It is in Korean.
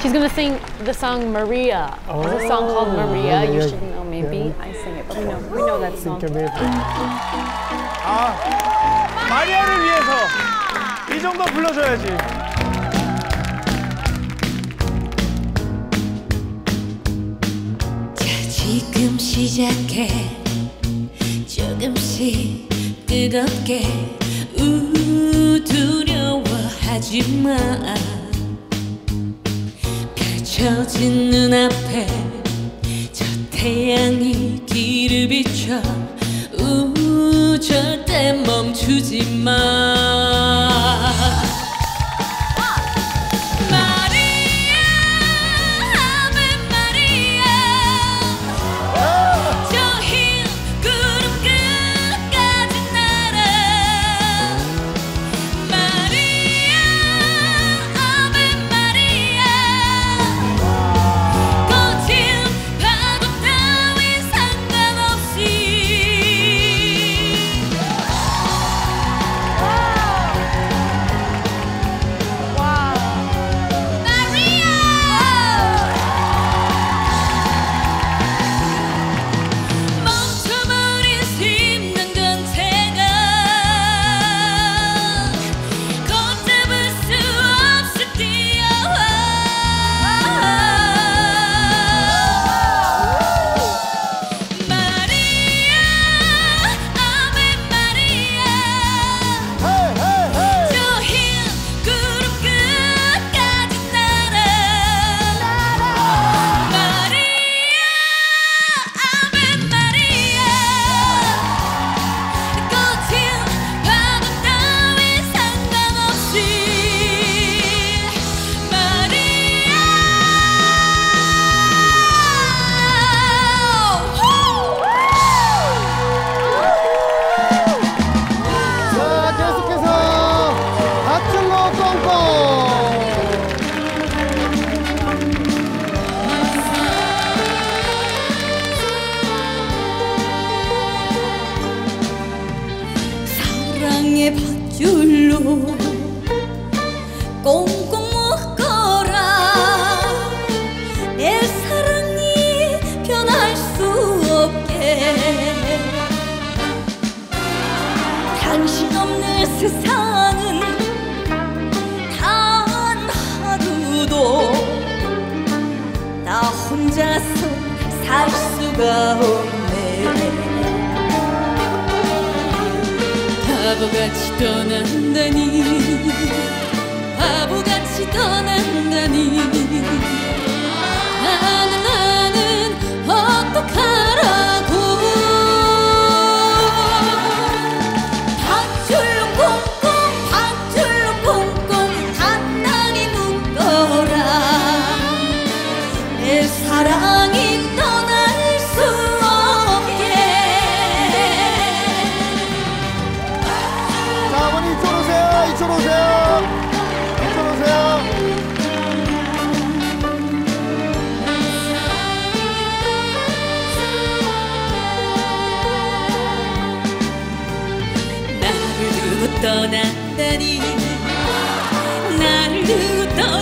She's gonna sing the song Maria. There's a song called Maria. yeah, You yeah. should know maybe. I sing it, but we know we know that song. 아, 마리아를 위해서 이 정도 불러줘야지. 자, 지금 시작해 조금씩 뜨겁게 우 두려워하지 마 펼쳐진 눈앞에 저 태양이 길을 비춰 우 절대 멈추지 마 사랑의 밧줄로 꽁꽁 묶어라. 내 사랑이 변할 수 없게. 당신 없는 세상은 단 하루도 나 혼자서 살 수가 없네 바보같이 떠난다니. 바보같이 떠난다니 となったりなるほど